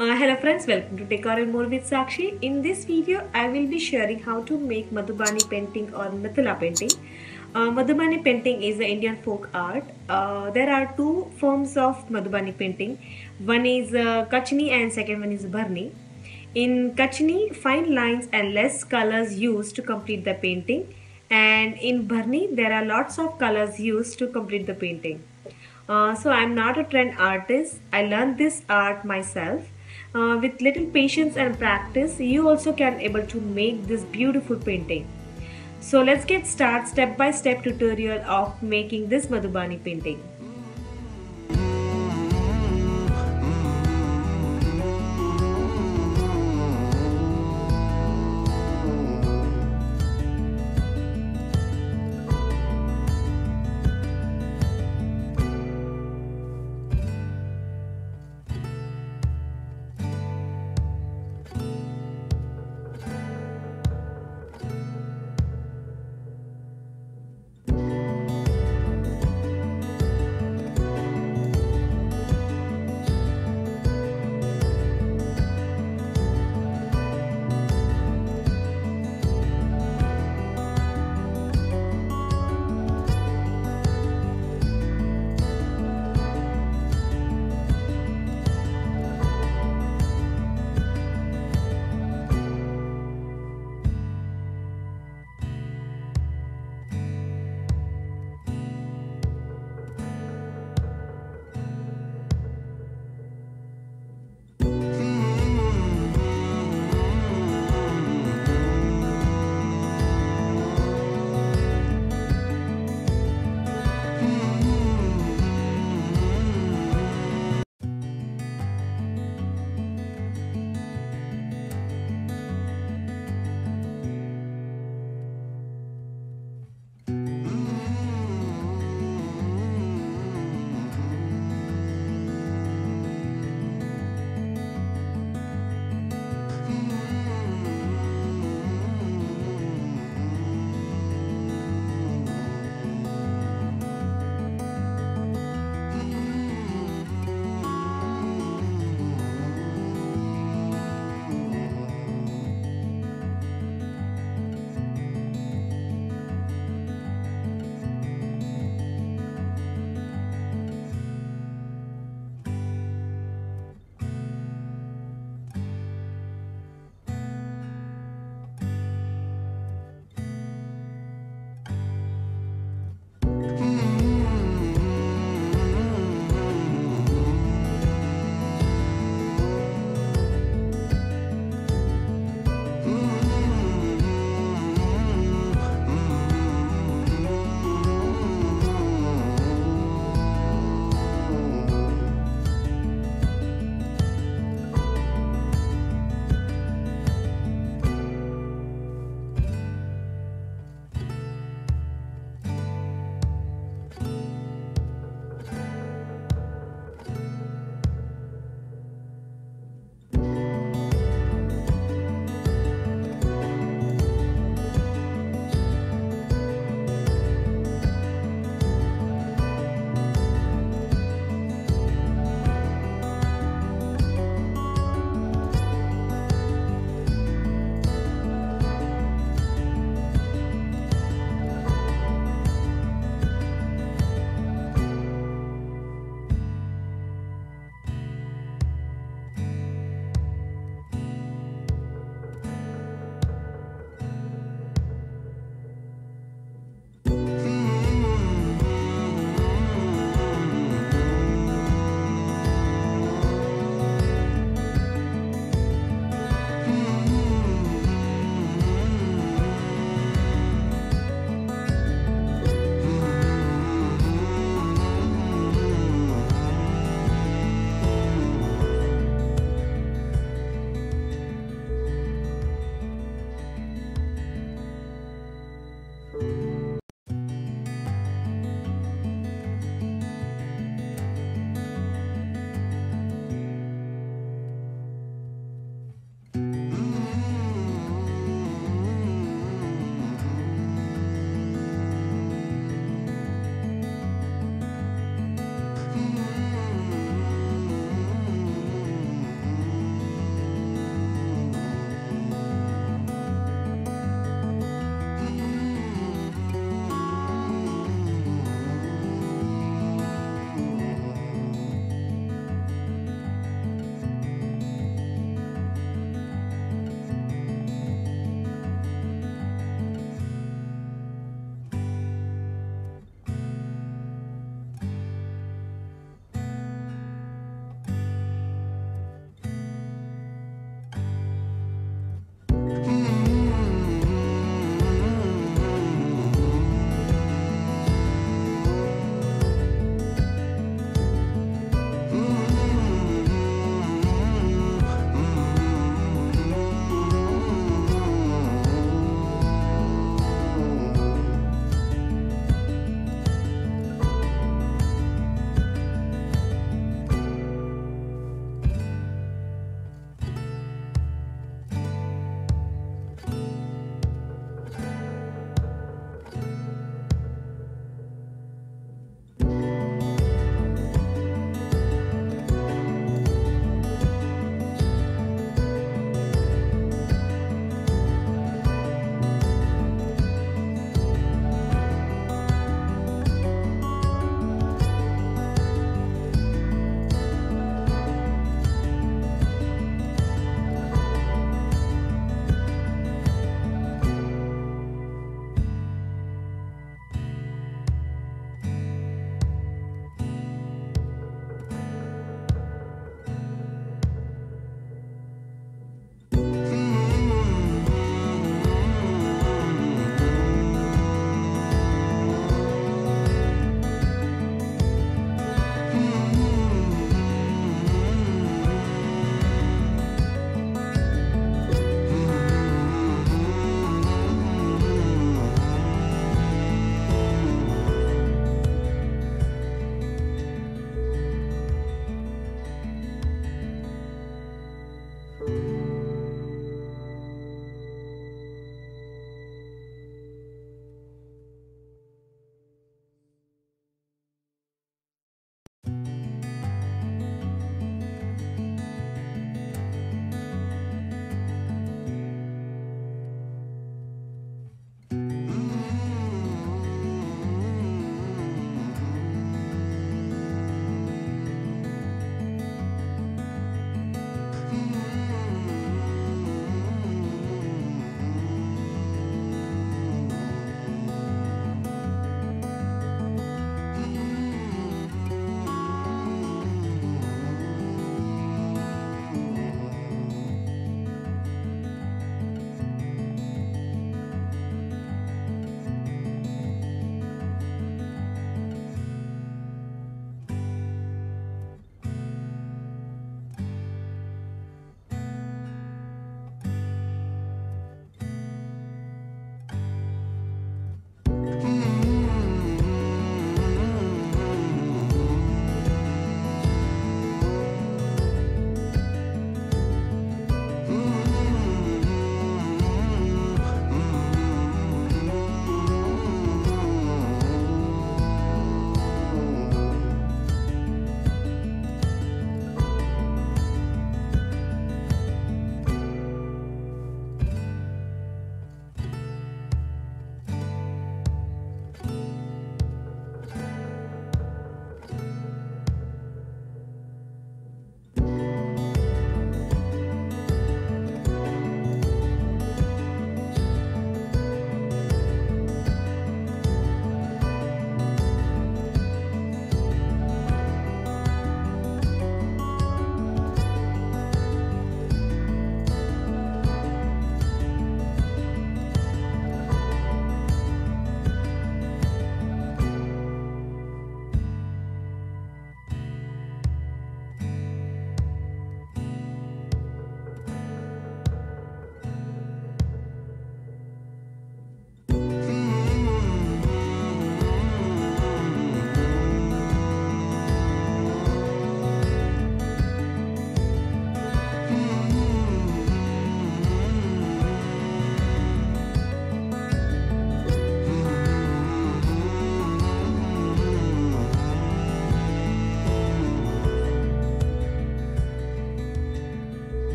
Uh, hello friends, welcome to Decor and More with Sakshi. In this video, I will be sharing how to make Madhubani painting or Mithila painting. Uh, Madhubani painting is an Indian folk art. Uh, there are two forms of Madhubani painting. One is uh, Kachni and second one is Bharni. In Kachni, fine lines and less colors used to complete the painting. And in Bharni, there are lots of colors used to complete the painting. Uh, so I'm not a trend artist. I learned this art myself. Uh, with little patience and practice, you also can able to make this beautiful painting. So let's get start step by step tutorial of making this Madhubani painting.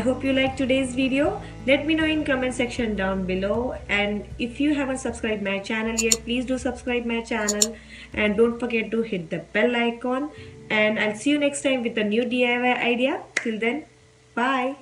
I hope you liked today's video. Let me know in comment section down below and if you haven't subscribed my channel yet please do subscribe my channel and don't forget to hit the bell icon and I'll see you next time with a new DIY idea. Till then, bye.